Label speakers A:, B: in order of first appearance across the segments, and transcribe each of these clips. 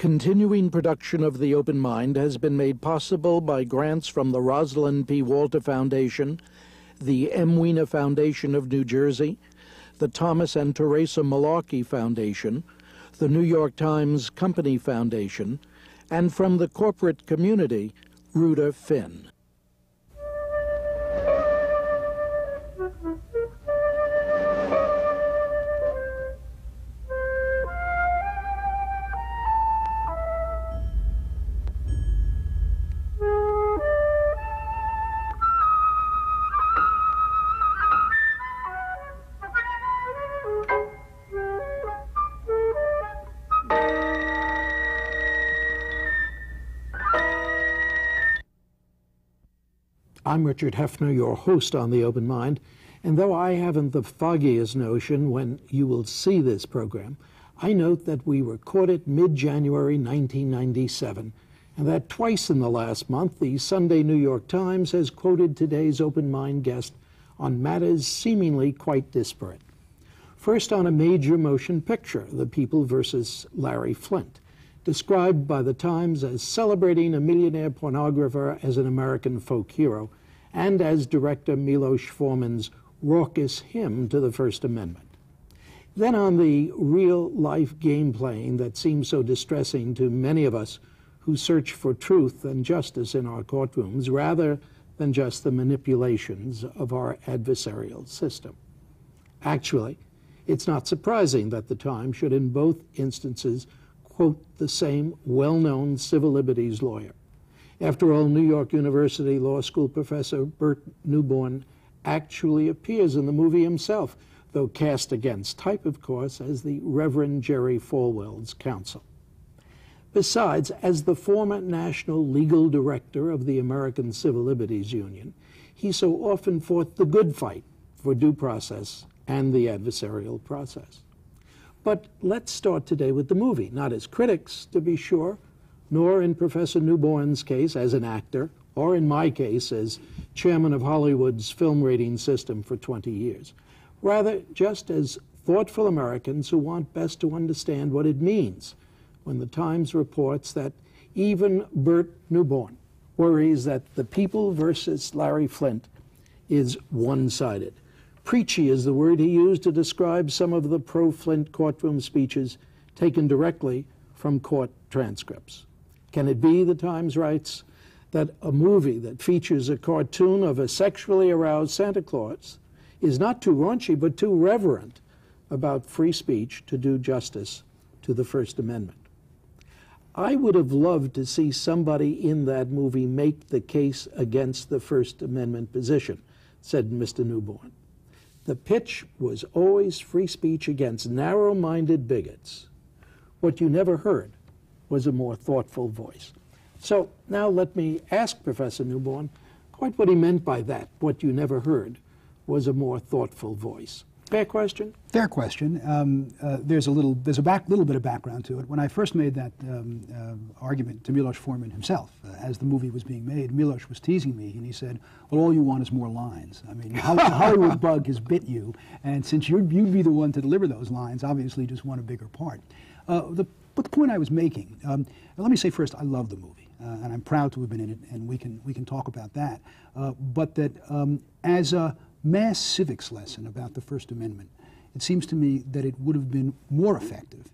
A: Continuing production of The Open Mind has been made possible by grants from the Rosalind P. Walter Foundation, the M. Emwina Foundation of New Jersey, the Thomas and Teresa Mullarkey Foundation, the New York Times Company Foundation, and from the corporate community, Ruder Finn. I'm Richard Heffner, your host on The Open Mind, and though I haven't the foggiest notion when you will see this program, I note that we recorded mid January 1997, and that twice in the last month the Sunday New York Times has quoted today's Open Mind guest on matters seemingly quite disparate. First, on a major motion picture, The People versus Larry Flynt described by the Times as celebrating a millionaire pornographer as an American folk hero and as director Milos Forman's raucous hymn to the First Amendment. Then on the real life game playing that seems so distressing to many of us who search for truth and justice in our courtrooms rather than just the manipulations of our adversarial system. Actually, it's not surprising that the Times should in both instances quote the same well-known civil liberties lawyer. After all, New York University Law School professor Burt Neuborne actually appears in the movie himself, though cast against type, of course, as the Reverend Jerry Falwell's counsel. Besides, as the former national legal director of the American Civil Liberties Union, he so often fought the good fight for due process and the adversarial process. But let's start today with the movie, not as critics, to be sure, nor in Professor Neuborne's case as an actor, or in my case as chairman of Hollywood's film rating system for 20 years. Rather, just as thoughtful Americans who want best to understand what it means when the Times reports that even Burt Neuborne worries that the people versus Larry Flynt is one sided. Preachy is the word he used to describe some of the pro Flynt courtroom speeches taken directly from court transcripts. Can it be, the Times writes, that a movie that features a cartoon of a sexually aroused Santa Claus is not too raunchy, but too reverent about free speech to do justice to the First Amendment? I would have loved to see somebody in that movie make the case against the First Amendment position, said Mr. Neuborne. The pitch was always free speech against narrow minded bigots. What you never heard was a more thoughtful voice. So now let me ask Professor Neuborne quite what he meant by that, what you never heard was a more thoughtful voice. Fair question?
B: Fair question. Um, uh, there's a little, there's a back, little bit of background to it. When I first made that um, uh, argument to Milos Forman himself, uh, as the movie was being made, Milos was teasing me, and he said, "Well, all you want is more lines. I mean, the Hollywood bug has bit you, and since you'd, you'd be the one to deliver those lines, obviously, you just want a bigger part." Uh, the but the point I was making, um, let me say first, I love the movie, uh, and I'm proud to have been in it, and we can we can talk about that. Uh, but that um, as a mass civics lesson about the First Amendment, it seems to me that it would have been more effective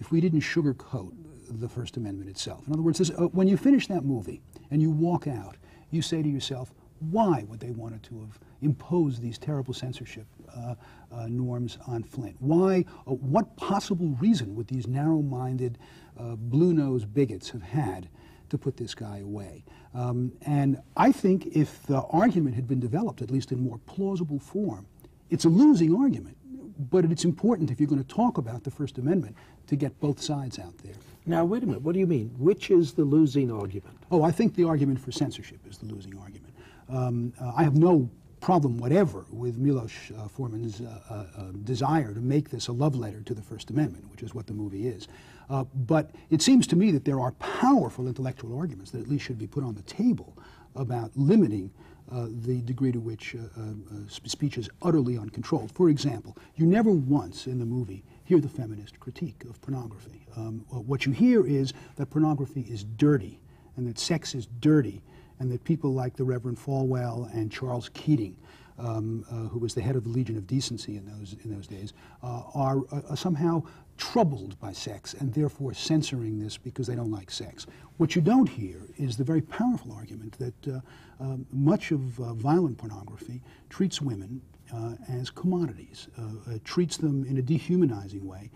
B: if we didn't sugarcoat the First Amendment itself. In other words, this, uh, when you finish that movie and you walk out, you say to yourself, why would they want to have imposed these terrible censorship uh, uh, norms on Flynt? Why, uh, what possible reason would these narrow-minded, uh, blue-nosed bigots have had to put this guy away? Um, and I think if the argument had been developed, at least in more plausible form, it's a losing argument. But it's important if you're going to talk about the First Amendment to get both sides out there.
A: Now, wait a minute. What do you mean? Which is the losing argument?
B: Oh, I think the argument for censorship is the losing argument. Um, uh, I have no problem whatever with Milos uh, Forman's uh, uh, uh, desire to make this a love letter to the First Amendment, which is what the movie is. Uh, but it seems to me that there are powerful intellectual arguments that at least should be put on the table about limiting the degree to which speech is utterly uncontrolled. For example, you never once in the movie hear the feminist critique of pornography. Um, what you hear is that pornography is dirty and that sex is dirty and that people like the Reverend Falwell and Charles Keating, um, uh, who was the head of the Legion of Decency in those, in those days, uh, are uh, somehow troubled by sex and therefore censoring this because they don't like sex. What you don't hear is the very powerful argument that uh, uh, much of uh, violent pornography treats women uh, as commodities, uh, uh, treats them in a dehumanizing way,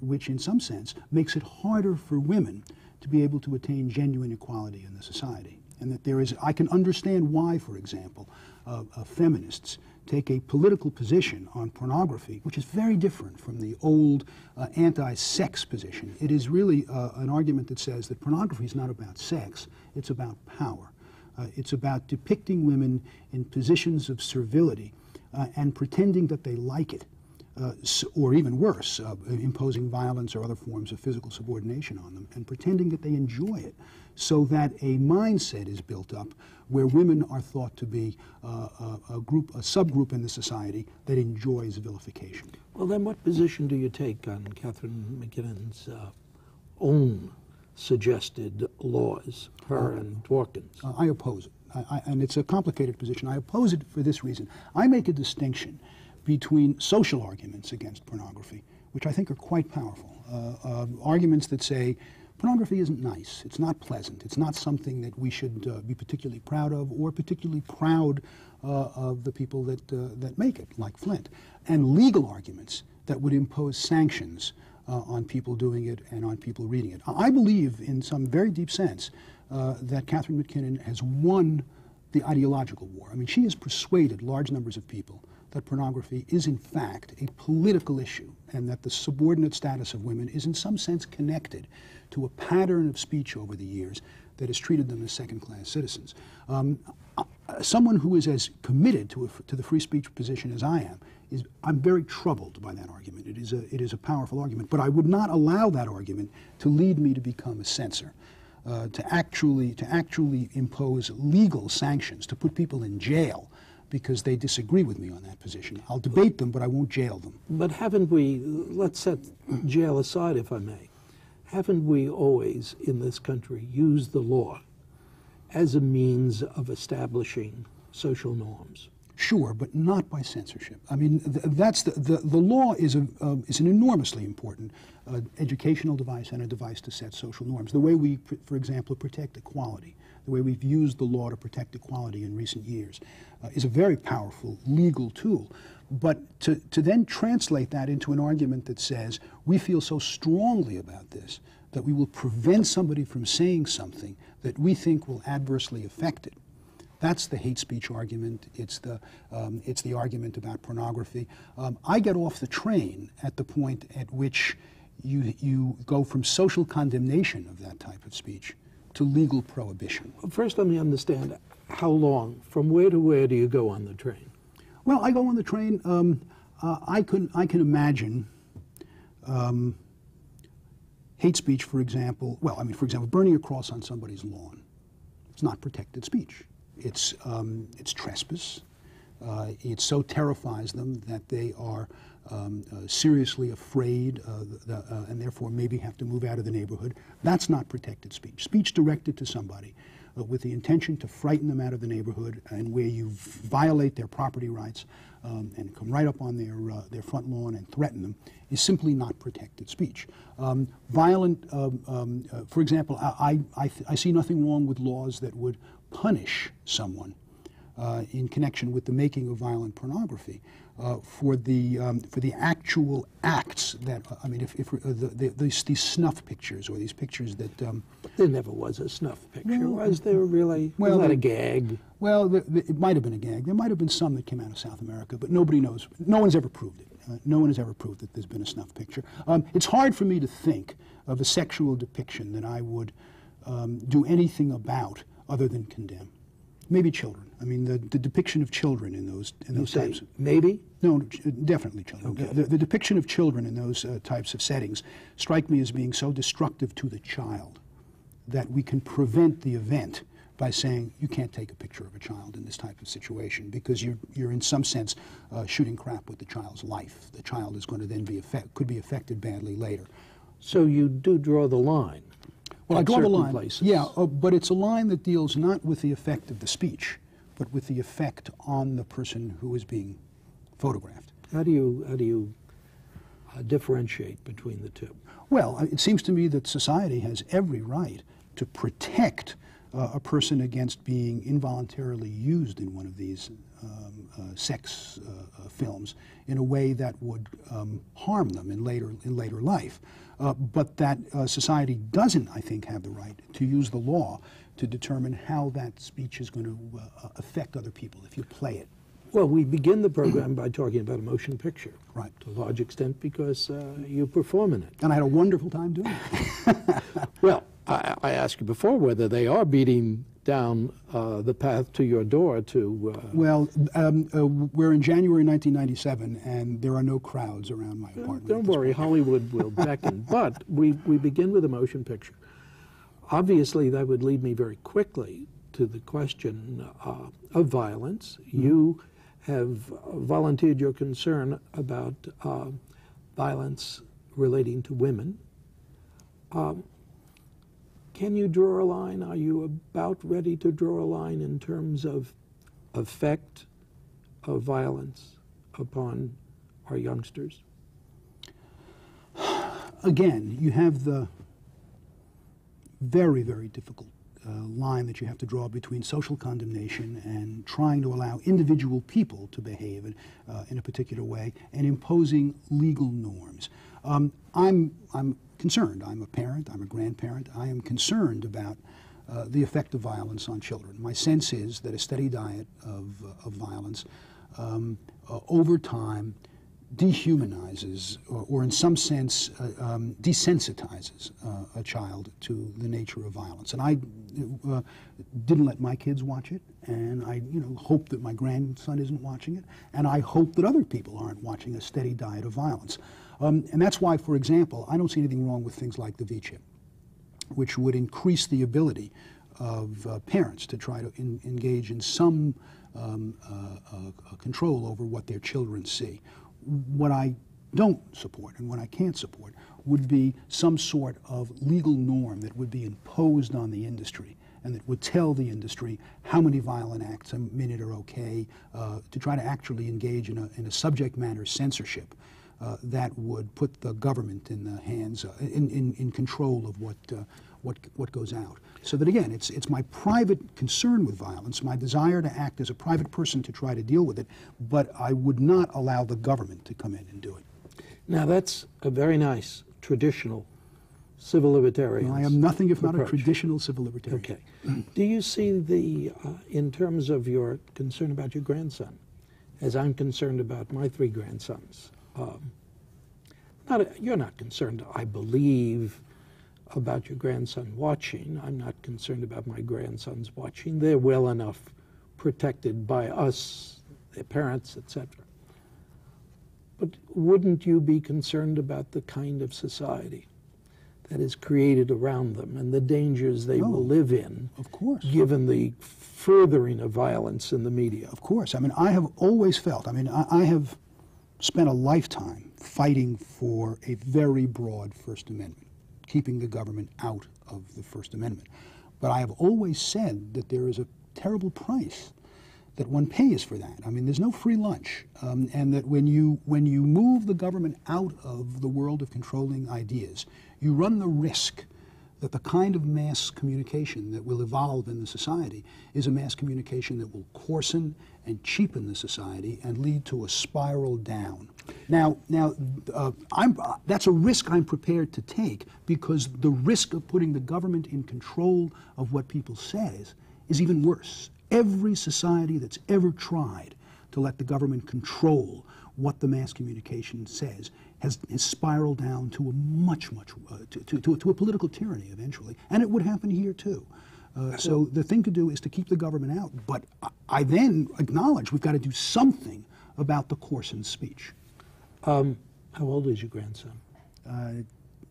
B: which in some sense makes it harder for women to be able to attain genuine equality in the society. And that there is, I can understand why, for example, feminists take a political position on pornography, which is very different from the old uh, anti sex position. It is really uh, an argument that says that pornography is not about sex, it's about power. Uh, it's about depicting women in positions of servility uh, and pretending that they like it. Uh, or even worse, uh, imposing violence or other forms of physical subordination on them, and pretending that they enjoy it, so that a mindset is built up where women are thought to be uh, a, a, group, a subgroup in the society that enjoys vilification.
A: Well, then, what position do you take on Catharine MacKinnon's uh, own suggested laws, her uh, and Dworkin's?
B: I oppose it. I, and it's a complicated position. I oppose it for this reason. I make a distinction between social arguments against pornography, which I think are quite powerful. Uh, uh, arguments that say pornography isn't nice, it's not pleasant, it's not something that we should uh, be particularly proud of or particularly proud uh, of the people that, that make it, like Flynt. And legal arguments that would impose sanctions uh, on people doing it and on people reading it. I believe, in some very deep sense, uh, that Catharine MacKinnon has won the ideological war. I mean, she has persuaded large numbers of people that pornography is, in fact, a political issue and that the subordinate status of women is, in some sense, connected to a pattern of speech over the years that has treated them as second class citizens. Um, uh, someone who is as committed to, a, to the free speech position as I am is I'm very troubled by that argument. It is a it is a powerful argument, but I would not allow that argument to lead me to become a censor uh, to actually to actually impose legal sanctions to put people in jail because they disagree with me on that position. I'll debate them, but I won't jail them.
A: But haven't we? Let's set jail aside, if I may. Haven't we always in this country used the law as a means of establishing social norms?
B: Sure, but not by censorship. I mean, th that's the, the, the law is, a, uh, is an enormously important uh, educational device and a device to set social norms. The way we, for example, protect equality, the way we've used the law to protect equality in recent years, uh, is a very powerful legal tool. But to, to then translate that into an argument that says, we feel so strongly about this that we will prevent somebody from saying something that we think will adversely affect it that's the hate speech argument. It's the, um, it's the argument about pornography. Um, I get off the train at the point at which you, you go from social condemnation of that type of speech to legal prohibition.
A: First, let me understand how long, from where to where do you go on the train?
B: Well, I go on the train. Um, uh, I, can, I can imagine um, hate speech, for example. Well, I mean, for example, burning a cross on somebody's lawn. It's not protected speech. It's, um, it's trespass. Uh, it so terrifies them that they are um, uh, seriously afraid uh, the, uh, and therefore maybe have to move out of the neighborhood. That's not protected speech. Speech directed to somebody uh, with the intention to frighten them out of the neighborhood and where you violate their property rights um, and come right up on their, uh, their front lawn and threaten them is simply not protected speech. Um, violent, um, um for example, I, I, I see nothing wrong with laws that would punish someone uh, in connection with the making of violent pornography uh, for the um, for the actual acts that I mean, if, if uh, the, the, these, these, snuff pictures or these pictures that um,
A: there never was a snuff picture, was there really? Well, was that a gag?
B: Well, the, it might have been a gag. There might have been some that came out of South America, but nobody knows. No one's ever proved it. Uh, no one has ever proved that there's been a snuff picture. Um, it's hard for me to think of a sexual depiction that I would um, do anything about other than condemn. Maybe children. I mean, the, the depiction of children in those in those types.
A: Of, maybe.
B: No, definitely children. Okay. The, the, depiction of children in those uh, types of settings strike me as being so destructive to the child that we can prevent the event by saying you can't take a picture of a child in this type of situation because you're, you're in some sense uh, shooting crap with the child's life. The child is going to then be affect, could be affected badly later.
A: So you do draw the line.
B: Well, I draw the line.
A: Places.
B: Yeah, uh, but it's a line that deals not with the effect of the speech, but with the effect on the person who is being photographed.
A: How do you how do you uh, differentiate between the two?
B: Well, uh, it seems to me that society has every right to protect uh, a person against being involuntarily used in one of these um, uh, sex uh, uh, films in a way that would um, harm them in later in later life. Uh, but that uh, society doesn't, I think, have the right to use the law to determine how that speech is going to uh, affect other people if you play it.
A: Well, we begin the program by talking about a motion picture.
B: Right.
A: To a large extent because uh, you perform in it.
B: And I had a wonderful time doing it.
A: Well, I, I asked you before whether they are beating down uh, the path to your door to. Uh,
B: Well, um, uh, we're in January 1997, and there are no crowds around my apartment.
A: Don't worry, Hollywood will beckon. But we, we begin with a motion picture. Obviously, that would lead me very quickly to the question uh, of violence. You have volunteered your concern about uh, violence relating to women. Um, can you draw a line? Are you about ready to draw a line in terms of effect of violence upon our youngsters?
B: again, you have the very, very difficult uh, line that you have to draw between social condemnation and trying to allow individual people to behave in, uh, in a particular way and imposing legal norms. Um, I'm, I'm concerned. I'm a parent, I'm a grandparent. I am concerned about uh, the effect of violence on children. My sense is that a steady diet of, uh, of violence um, uh, over time dehumanizes, or, or in some sense uh, um, desensitizes uh, a child to the nature of violence. And I uh, didn't let my kids watch it, and I you know, hope that my grandson isn't watching it, and I hope that other people aren't watching a steady diet of violence. Um, and that's why, for example, I don't see anything wrong with things like the V-chip, which would increase the ability of uh, parents to try to in, engage in some um, uh, uh, control over what their children see. What I don't support and what I can't support would be some sort of legal norm that would be imposed on the industry and that would tell the industry how many violent acts a minute are okay, uh, to try to actually engage in a, in a subject matter censorship uh, that would put the government in the hands, uh, in, in, in control of what, uh, what, what goes out. So that again, it's, it's my private concern with violence, my desire to act as a private person to try to deal with it, but I would not allow the government to come in and do it.
A: Now, that's a very nice traditional civil libertarian.
B: I am nothing if not a traditional civil libertarian.
A: Okay. Do you see the, uh, in terms of your concern about your grandson, as I'm concerned about my three grandsons? Um, not a, you're not concerned, I believe, about your grandson watching. I'm not concerned about my grandsons watching. They're well enough protected by us, their parents, etc. But wouldn't you be concerned about the kind of society that is created around them and the dangers they
B: Oh,
A: will live in,
B: Of course.
A: given the furthering of violence in the media?
B: Of course. I mean, I have always felt, I mean, I, I have spent a lifetime fighting for a very broad First Amendment, keeping the government out of the First Amendment. But I have always said that there is a terrible price that one pays for that. I mean, there's no free lunch, um, and that when you when you move the government out of the world of controlling ideas, you run the risk that the kind of mass communication that will evolve in the society is a mass communication that will coarsen and cheapen the society and lead to a spiral down. Now, now, uh, I'm, uh, that's a risk I'm prepared to take because the risk of putting the government in control of what people says is even worse. Every society that's ever tried to let the government control what the mass communication says has, has spiraled down to a much, much, uh, to, to, to, to a political tyranny eventually. And it would happen here too. Uh, so the thing to do is to keep the government out. But I, I then acknowledge we've got to do something about the coarsened speech.
A: Um, how old is your grandson?
B: Uh,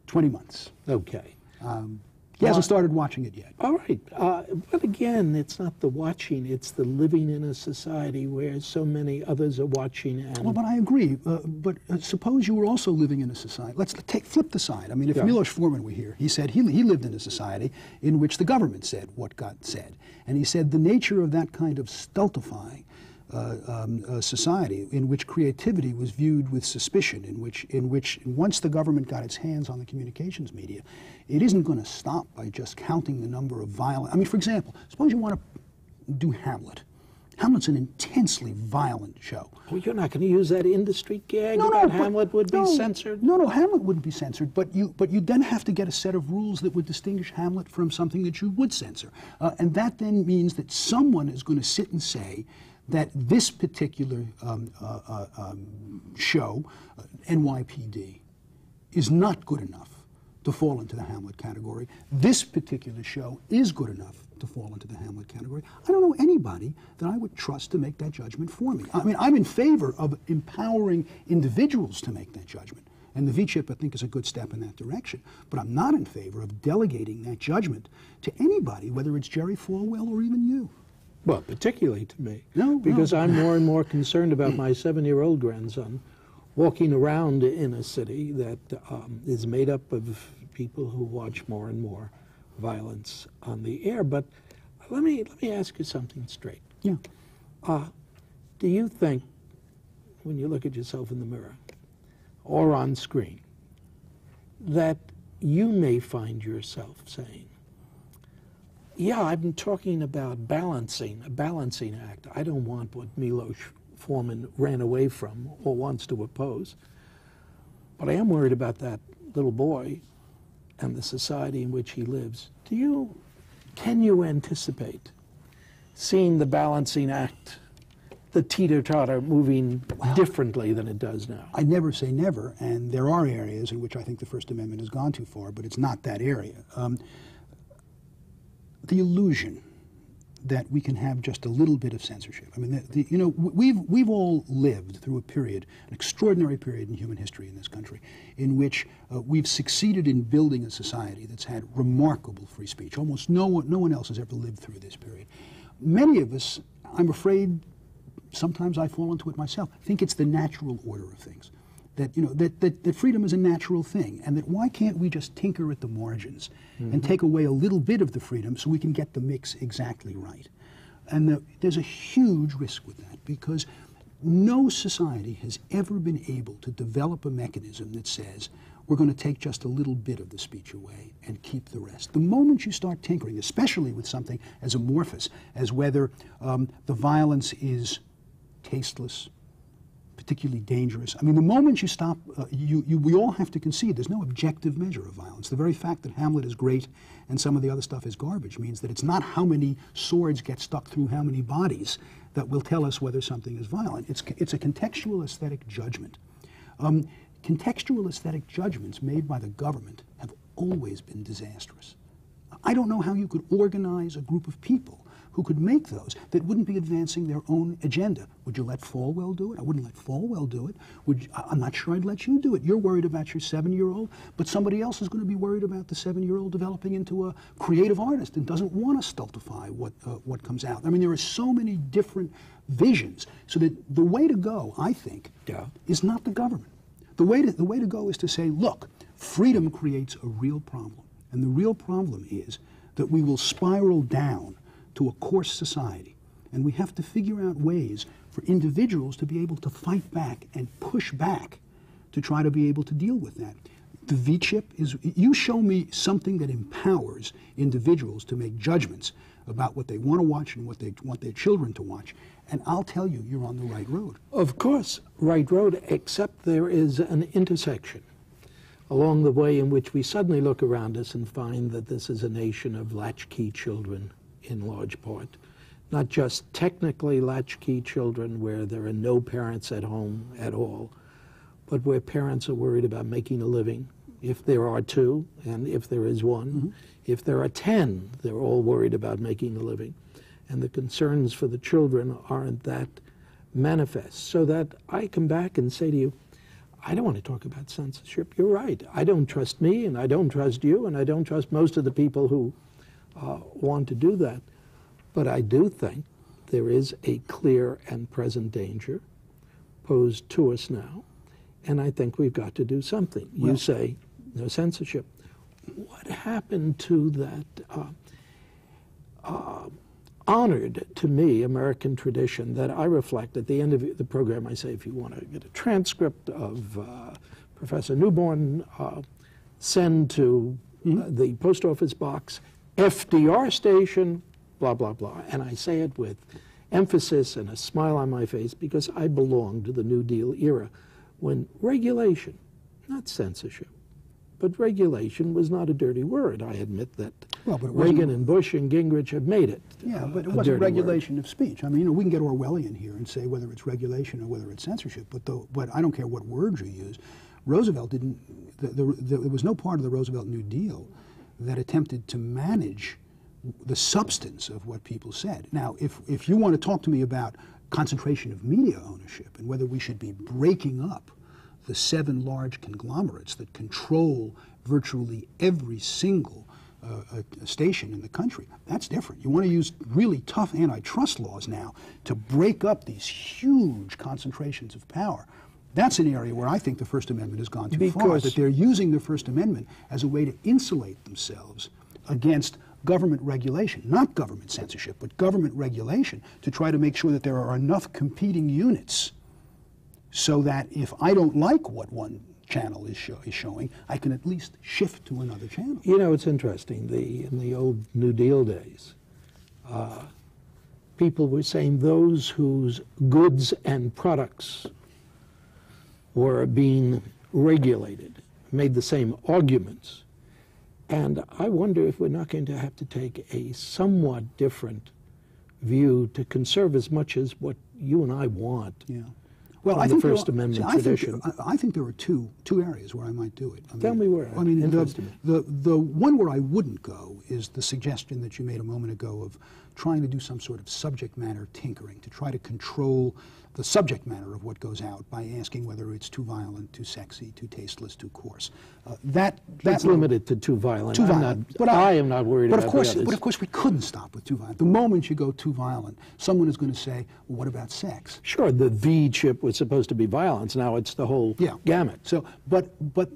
B: 20 months.
A: Okay.
B: Um, He hasn't started watching it yet.
A: All right. Uh, but again, it's not the watching, it's the living in a society where so many others are watching. And
B: Well, but I agree. Uh, but uh, suppose you were also living in a society. Let's take flip the side. I mean, if
A: Yeah.
B: Milos Forman were here, he said he, he lived in a society in which the government said what got said, and he said the nature of that kind of stultifying. Uh, um, uh, society in which creativity was viewed with suspicion, in which, in which once the government got its hands on the communications media, it isn't going to stop by just counting the number of violent. I mean, for example, suppose you want to do Hamlet. Hamlet's an intensely violent show.
A: well, you're not going to use that industry gag
B: No, no,
A: about Hamlet would
B: no,
A: be censored.
B: No, no, Hamlet wouldn't be censored, but you, but you then have to get a set of rules that would distinguish Hamlet from something that you would censor, uh, and that then means that someone is going to sit and say that this particular um, uh, uh, um, show, uh, NYPD, is not good enough to fall into the Hamlet category. This particular show is good enough to fall into the Hamlet category. I don't know anybody that I would trust to make that judgment for me. I mean, I'm in favor of empowering individuals to make that judgment. And the V-chip, I think, is a good step in that direction. But I'm not in favor of delegating that judgment to anybody, whether it's Jerry Falwell or even you.
A: Well, particularly to me.
B: No,
A: Because
B: no.
A: I'm more and more concerned about my seven year old grandson walking around in a city that um, is made up of people who watch more and more violence on the air. But let me, let me ask you something straight.
B: Yeah.
A: Do you think, when you look at yourself in the mirror or on screen, that you may find yourself saying, yeah, I've been talking about balancing, a balancing act. I don't want what Milos Forman ran away from or wants to oppose. But I am worried about that little boy and the society in which he lives. Do you, can you anticipate seeing the balancing act, the teeter-totter moving differently than it does now?
B: I never say never, and there are areas in which I think the First Amendment has gone too far, but it's not that area. Um, the illusion that we can have just a little bit of censorship. I mean, the, the, you know, we've we've all lived through a period, an extraordinary period in human history in this country, in which uh, we've succeeded in building a society that's had remarkable free speech. Almost no one, no one else has ever lived through this period. Many of us, I'm afraid, sometimes I fall into it myself. Think it's the natural order of things. That you know that, that, that freedom is a natural thing, and that why can't we just tinker at the margins and take away a little bit of the freedom so we can get the mix exactly right? And the, there's a huge risk with that because no society has ever been able to develop a mechanism that says we're going to take just a little bit of the speech away and keep the rest. The moment you start tinkering, especially with something as amorphous as whether um, the violence is tasteless, particularly dangerous. I mean, the moment you stop, uh, you, you, we all have to concede there's no objective measure of violence. The very fact that Hamlet is great and some of the other stuff is garbage means that it's not how many swords get stuck through how many bodies that will tell us whether something is violent. It's, it's a contextual aesthetic judgment. Um, contextual aesthetic judgments made by the government have always been disastrous. I don't know how you could organize a group of people who could make those that wouldn't be advancing their own agenda. Would you let Falwell do it? I wouldn't let Falwell do it. Would you, I'm not sure I'd let you do it. You're worried about your seven-year-old, but somebody else is going to be worried about the seven-year-old developing into a creative artist and doesn't want to stultify what uh, what comes out. I mean, there are so many different visions. So that the way to go, I think,
A: Yeah.
B: is not the government. The way to the way to go is to say, look, freedom creates a real problem, and the real problem is that we will spiral down to a coarse society, and we have to figure out ways for individuals to be able to fight back and push back to try to be able to deal with that. The V chip is you show me something that empowers individuals to make judgments about what they want to watch and what they want their children to watch, and I'll tell you, you're on the right road.
A: Of course, right road, except there is an intersection along the way in which we suddenly look around us and find that this is a nation of latchkey children in large part. Not just technically latchkey children where there are no parents at home at all, but where parents are worried about making a living. If there are two, and if there is one, mm-hmm. if there are ten, they're all worried about making a living. And the concerns for the children aren't that manifest. So that I come back and say to you, I don't want to talk about censorship. You're right. I don't trust me, and I don't trust you, and I don't trust most of the people who uh, want to do that. But I do think there is a clear and present danger posed to us now, and I think we've got to do something.
B: Well,
A: you say no censorship. What happened to that uh, uh, honored to me American tradition that I reflect at the end of the program? I say, if you want to get a transcript of uh, Professor Neuborne, uh, send to mm-hmm. the post office box, FDR station, blah, blah, blah. And I say it with emphasis and a smile on my face because I belong to the New Deal era when regulation, not censorship, but regulation was not a dirty word. I admit that well, Reagan and Bush and Gingrich have made it.
B: Yeah, but it wasn't regulation word. of speech. I mean, you know, we can get Orwellian here and say whether it's regulation or whether it's censorship, but, the, but I don't care what words you use. Roosevelt didn't, the, the, there was no part of the Roosevelt New Deal that attempted to manage the substance of what people said. Now, if, if you want to talk to me about concentration of media ownership and whether we should be breaking up the seven large conglomerates that control virtually every single uh, station in the country. That's different. You want to use really tough antitrust laws now to break up these huge concentrations of power. That's an area where I think the First Amendment has gone too
A: because
B: far. That they're using the First Amendment as a way to insulate themselves against government regulation, not government censorship, but government regulation to try to make sure that there are enough competing units so that if I don't like what one channel is, show, is showing, I can at least shift to another channel.
A: You know, it's interesting. The, in the old New Deal days, uh, people were saying those whose goods and products were being regulated made the same arguments. And I wonder if we're not going to have to take a somewhat different view to conserve as much as what you and I want.
B: Yeah. Well,
A: I
B: think
A: the First Amendment
B: see,
A: tradition.
B: I think, I think, there are two two areas where I might do it. I
A: Tell me where.
B: I mean, the, the, the one where I wouldn't go is the suggestion that you made a moment ago of trying to do some sort of subject matter tinkering to try to control the subject matter of what goes out by asking whether it's too violent, too sexy, too tasteless, too coarse. Uh, that
A: that's limited to too violent.
B: Too I'm violent.
A: Not, but I, I, am not worried
B: but
A: about
B: of course,
A: But
B: of course, we couldn't stop with too violent. The moment you go too violent, someone is going to say, well, "What about sex?"
A: Sure, the V chip was supposed to be violence. Now it's the whole
B: yeah.
A: gamut.
B: So, but but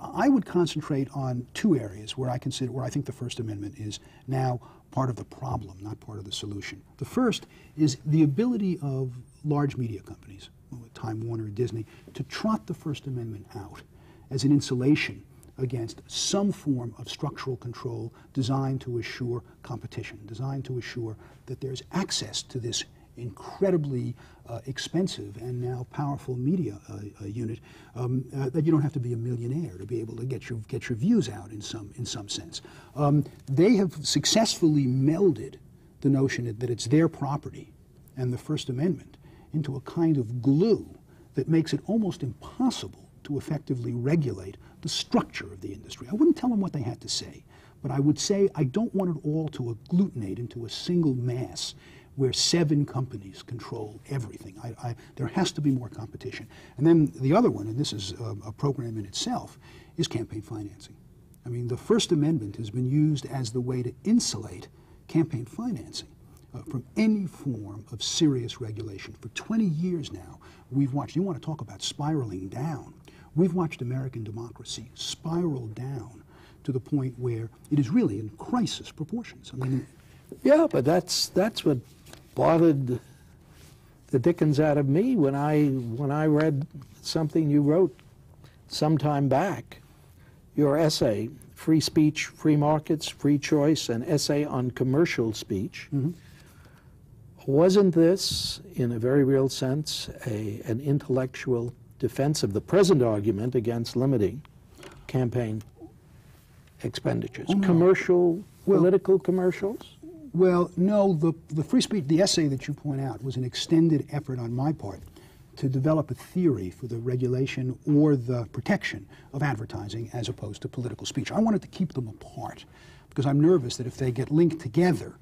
B: I would concentrate on two areas where I consider where I think the First Amendment is now part of the problem, not part of the solution. The first is the ability of large media companies, Time Warner, Disney, to trot the First Amendment out as an insulation against some form of structural control designed to assure competition, designed to assure that there's access to this incredibly uh, expensive and now powerful media uh, uh, unit um, uh, that you don't have to be a millionaire to be able to get your get your views out in some in some sense. Um, they have successfully melded the notion that it's their property and the First Amendment into a kind of glue that makes it almost impossible to effectively regulate the structure of the industry. I wouldn't tell them what they had to say, but I would say I don't want it all to agglutinate into a single mass where seven companies control everything. I, I, there has to be more competition. And then the other one, and this is a, a program in itself, is campaign financing. I mean, the First Amendment has been used as the way to insulate campaign financing uh, from any form of serious regulation. For 20 years now, we've watched, you want to talk about spiraling down, we've watched American democracy spiral down to the point where it is really in crisis proportions. I mean,
A: yeah, but that's that's what bothered the dickens out of me when I when I read something you wrote some time back, your essay, Free Speech, Free Markets, Free Choice, an essay on commercial speech. Mm -hmm. Wasn't this, in a very real sense, a, an intellectual defense of the present argument against limiting campaign expenditures?
B: Oh, no.
A: Commercial, well, political commercials?
B: Well, no, the, the free speech, the essay that you point out was an extended effort on my part to develop a theory for the regulation or the protection of advertising as opposed to political speech. I wanted to keep them apart because I'm nervous that if they get linked together,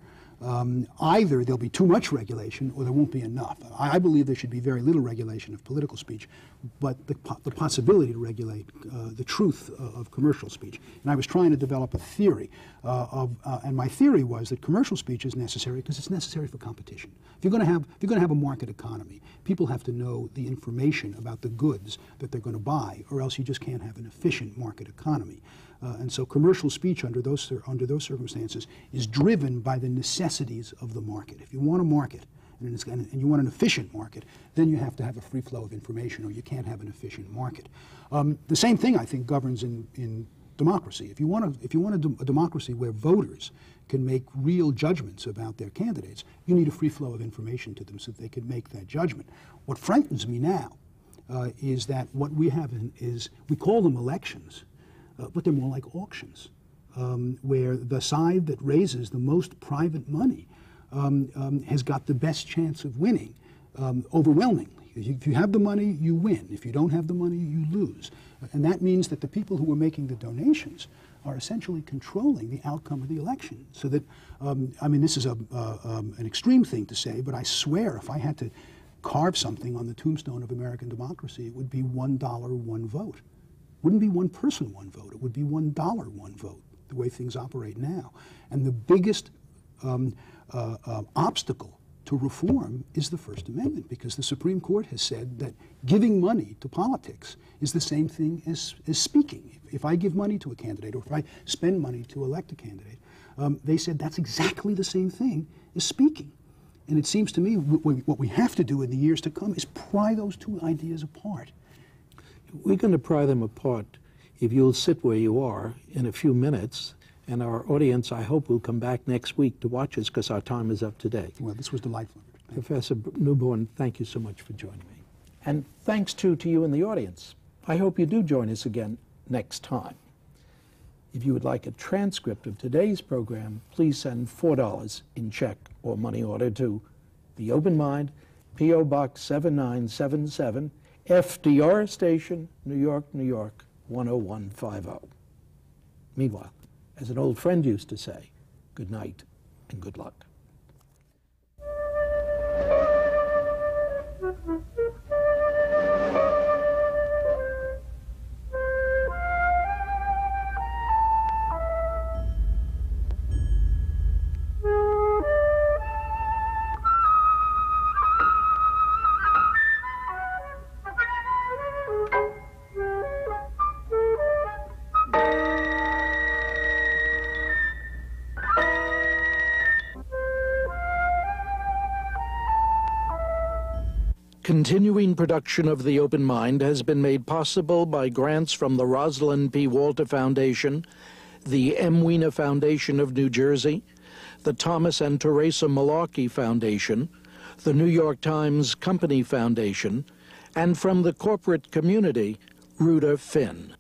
B: Um, either there'll be too much regulation or there won't be enough. I, I, believe there should be very little regulation of political speech, but the, the possibility to regulate uh, the truth uh, of commercial speech. And I was trying to develop a theory uh, of, uh, and my theory was that commercial speech is necessary because it's necessary for competition. If you're going to have, if you're going to have a market economy, people have to know the information about the goods that they're going to buy, or else you just can't have an efficient market economy. Uh, and so commercial speech under those, under those circumstances is driven by the necessities of the market. If you want a market, and, and, you want an efficient market, then you have to have a free flow of information or you can't have an efficient market. Um, the same thing, I think, governs in, in democracy. If you want, a, if you want a, a democracy where voters can make real judgments about their candidates, you need a free flow of information to them so that they can make that judgment. What frightens me now uh, is that what we have in, is, we call them elections, uh, but they're more like auctions, um, where the side that raises the most private money um, um, has got the best chance of winning um, overwhelmingly. If you have the money, you win. If you don't have the money, you lose. And that means that the people who are making the donations are essentially controlling the outcome of the election. So that, um, I mean, this is a, uh, um, an extreme thing to say, but I swear if I had to carve something on the tombstone of American democracy, it would be $1, one vote wouldn't be one person, one vote. It would be one dollar, one vote, the way things operate now. And the biggest um, uh, uh, obstacle to reform is the First Amendment because the Supreme Court has said that giving money to politics is the same thing as, as speaking. If I give money to a candidate or if I spend money to elect a candidate, um, they said that's exactly the same thing as speaking. And it seems to me what we have to do in the years to come is pry those two ideas apart.
A: We're going to pry them apart if you'll sit where you are in a few minutes. And our audience, I hope, will come back next week to watch us because our time is up today.
B: Well, this was delightful.
A: Professor Neuborne, thank you so much for joining me. And thanks, too, to you in the audience. I hope you do join us again next time. If you would like a transcript of today's program, please send $4 in check or money order to The Open Mind, P.O. Box 7977, FDR Station, New York, New York, 10150. Meanwhile, as an old friend used to say, good night and good luck. Continuing production of The Open Mind has been made possible by grants from the Rosalind P. Walter Foundation, the M. Weena Foundation of New Jersey, the Thomas and Teresa Mullarkey Foundation, the New York Times Company Foundation, and from the corporate community, Ruder Finn.